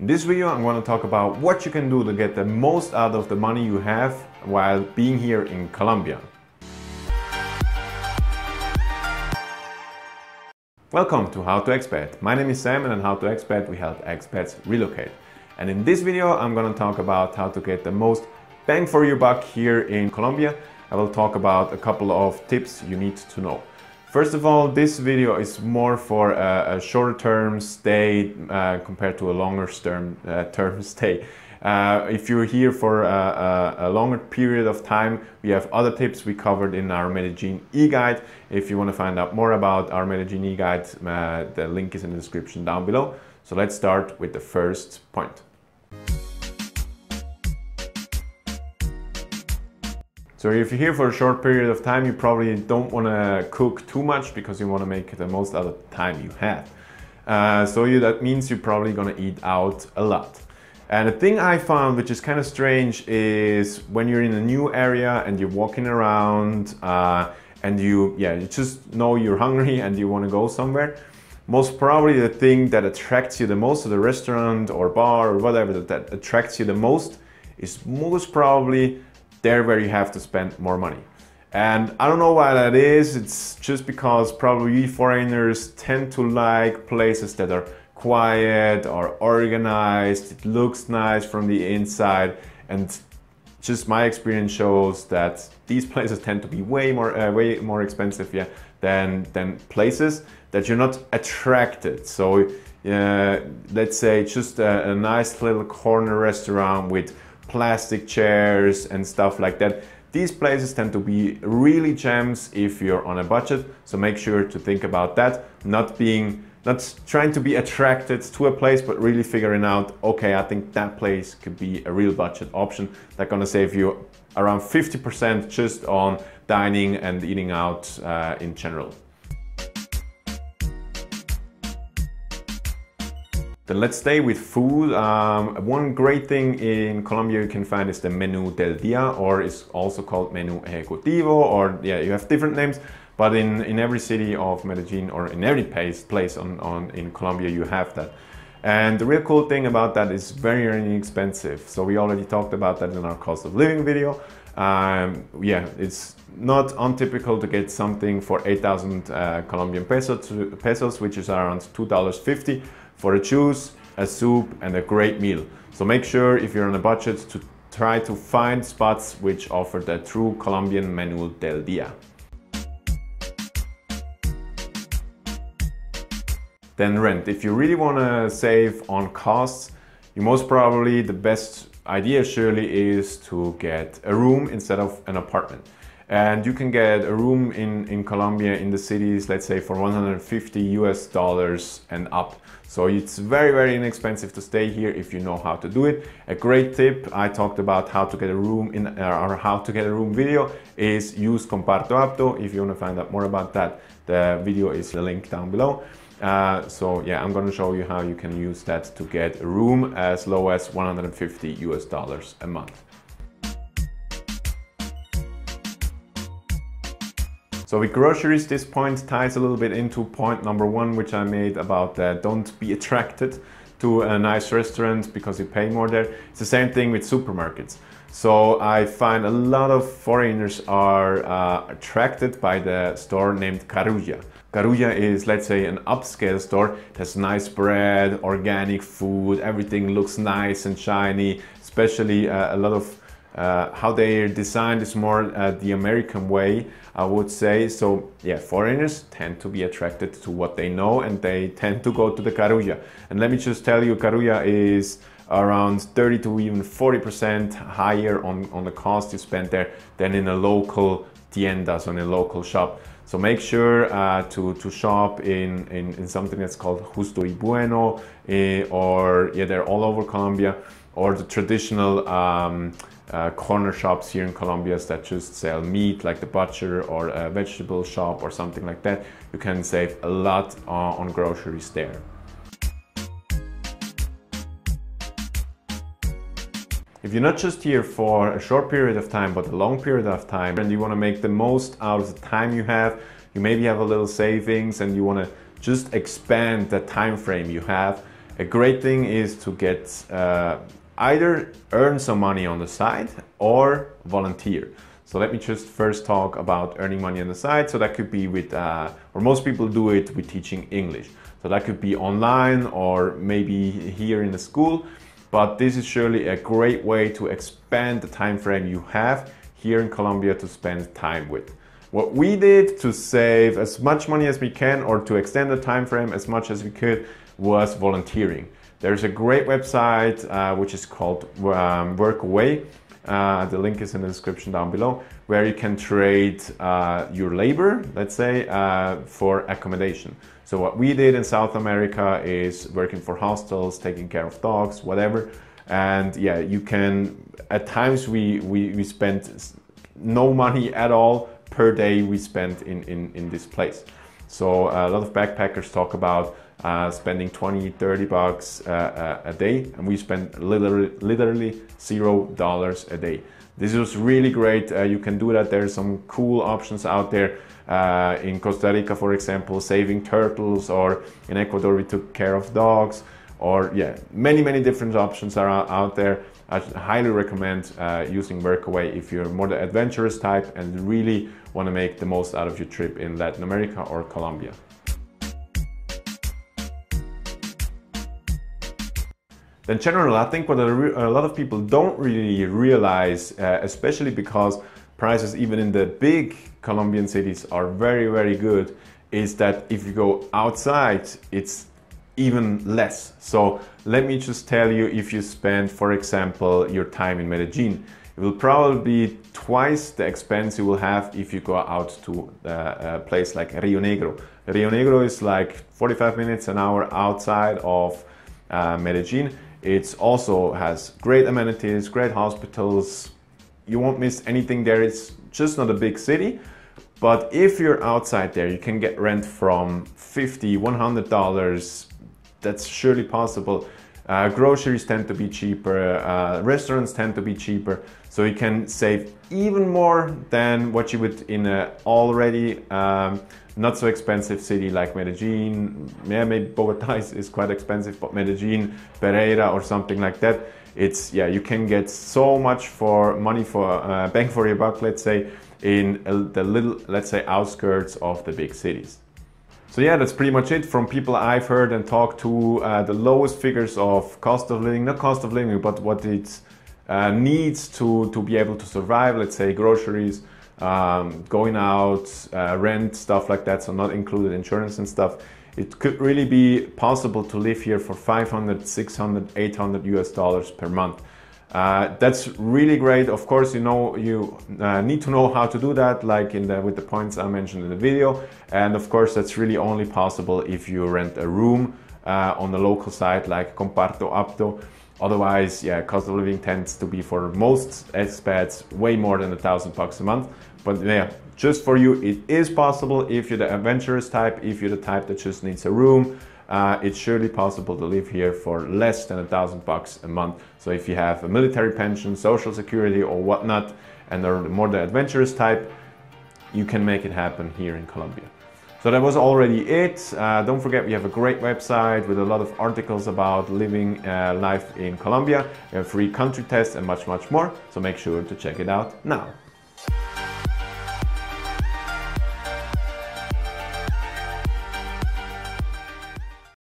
In this video I'm going to talk about what you can do to get the most out of the money you have while being here in Colombia. Welcome to How to Expat. My name is Sam and on How to Expat we help expats relocate. And in this video I'm going to talk about how to get the most bang for your buck here in Colombia. I will talk about a couple of tips you need to know. First of all, this video is more for a, a shorter term stay uh, compared to a longer term, uh, term stay. Uh, if you're here for a, a, a, longer period of time, we have other tips we covered in our Medellin e-guide. If you want to find out more about our Medellin e-guide, uh, the link is in the description down below. So let's start with the first point. So if you're here for a short period of time, you probably don't want to cook too much because you want to make the most out of the time you have. Uh, so you, that means you're probably going to eat out a lot. And the thing I found, which is kind of strange, is when you're in a new area and you're walking around uh, and you, yeah, you just know you're hungry and you want to go somewhere. Most probably the thing that attracts you the most to the restaurant or bar or whatever that, that attracts you the most is most probably there where you have to spend more money. And I don't know why that is, it's just because probably foreigners tend to like places that are quiet or organized, it looks nice from the inside and just my experience shows that these places tend to be way more uh, way more expensive yeah, than, than places that you're not attracted. So uh, let's say just a, a nice little corner restaurant with plastic chairs and stuff like that. These places tend to be really gems if you're on a budget, so make sure to think about that, not being not trying to be attracted to a place, but really figuring out, okay, I think that place could be a real budget option that's gonna save you around 50% just on dining and eating out uh, in general. Then let's stay with food. Um, one great thing in Colombia you can find is the Menú del Día, or it's also called Menú Ejecutivo, or yeah, you have different names. But in, in every city of Medellin or in every place, place on, on in Colombia, you have that. And the real cool thing about that is very, very inexpensive. So we already talked about that in our cost of living video. Um, yeah, it's not untypical to get something for 8,000 uh, Colombian pesos, pesos, which is around $2.50 for a juice, a soup and a great meal. So make sure if you're on a budget to try to find spots which offer the true Colombian menu del dia. Then rent. If you really want to save on costs, you most probably the best idea surely is to get a room instead of an apartment. And you can get a room in, in Colombia in the cities, let's say for 150 US dollars and up. So it's very, very inexpensive to stay here if you know how to do it. A great tip, I talked about how to get a room in or how to get a room video is use Comparto Apto. If you want to find out more about that, the video is the link down below. Uh, so yeah, I'm gonna show you how you can use that to get a room as low as 150 US dollars a month. So with groceries, this point ties a little bit into point number one, which I made about uh, don't be attracted to a nice restaurant because you pay more there. It's the same thing with supermarkets. So I find a lot of foreigners are uh, attracted by the store named Carulla. Carulla is, let's say, an upscale store. It has nice bread, organic food, everything looks nice and shiny, especially uh, a lot of uh, how they are designed is more uh, the American way, I would say. So yeah, foreigners tend to be attracted to what they know and they tend to go to the Carulla. And let me just tell you, Carulla is around 30 to even 40% higher on, on the cost you spend there than in a local tiendas, on a local shop. So make sure uh, to, to shop in, in, in, something that's called Justo y Bueno, eh, or yeah, they're all over Colombia, or the traditional um, uh, corner shops here in Colombia that just sell meat like the butcher or a vegetable shop or something like that. You can save a lot uh, on groceries there. If you're not just here for a short period of time, but a long period of time, and you want to make the most out of the time you have, you maybe have a little savings and you want to just expand the time frame you have, a great thing is to get uh, either earn some money on the side or volunteer. So let me just first talk about earning money on the side. So that could be with, uh, or most people do it with teaching English. So that could be online or maybe here in the school. But this is surely a great way to expand the time frame you have here in Colombia to spend time with. What we did to save as much money as we can or to extend the time frame as much as we could was volunteering. There's a great website uh, which is called um, Workaway uh, the link is in the description down below, where you can trade uh, your labor, let's say, uh, for accommodation. So what we did in South America is working for hostels, taking care of dogs, whatever. And yeah, you can, at times we, we, we spent no money at all per day we spent in, in, in this place. So a lot of backpackers talk about uh, spending 20, 30 bucks uh, uh, a day, and we spent literally, literally zero dollars a day. This was really great. Uh, you can do that. There's some cool options out there. Uh, in Costa Rica, for example, saving turtles, or in Ecuador, we took care of dogs, or yeah, many, many different options are out there. I highly recommend uh, using Workaway if you're more the adventurous type and really want to make the most out of your trip in Latin America or Colombia. In general, I think what a, a lot of people don't really realize, uh, especially because prices even in the big Colombian cities are very, very good, is that if you go outside, it's even less. So let me just tell you, if you spend, for example, your time in Medellin, it will probably be twice the expense you will have if you go out to uh, a place like Rio Negro. Rio Negro is like 45 minutes an hour outside of uh, Medellin it also has great amenities, great hospitals. You won't miss anything there. It's just not a big city. But if you're outside there, you can get rent from 50, 100 dollars. That's surely possible. Uh, groceries tend to be cheaper, uh, restaurants tend to be cheaper, so you can save even more than what you would in a already um, not so expensive city like Medellin. Yeah, maybe Bogota is, is quite expensive, but Medellin, Pereira, or something like that. It's yeah, you can get so much for money for uh, bang for your buck, let's say, in the little, let's say, outskirts of the big cities. So yeah, that's pretty much it from people I've heard and talked to. Uh, the lowest figures of cost of living, not cost of living, but what it uh, needs to to be able to survive. Let's say groceries, um, going out, uh, rent, stuff like that. So not included insurance and stuff. It could really be possible to live here for 500, 600, 800 US dollars per month. Uh, that's really great. Of course, you know you uh, need to know how to do that, like in the with the points I mentioned in the video. And of course, that's really only possible if you rent a room uh, on the local site, like Comparto Apto. Otherwise, yeah, cost of living tends to be for most expats way more than a thousand bucks a month. But yeah, just for you, it is possible if you're the adventurous type, if you're the type that just needs a room uh, it's surely possible to live here for less than a thousand bucks a month. So if you have a military pension, social security or whatnot, and are more the adventurous type, you can make it happen here in Colombia. So that was already it. Uh, don't forget we have a great website with a lot of articles about living uh, life in Colombia. Have free country tests and much, much more. So make sure to check it out now.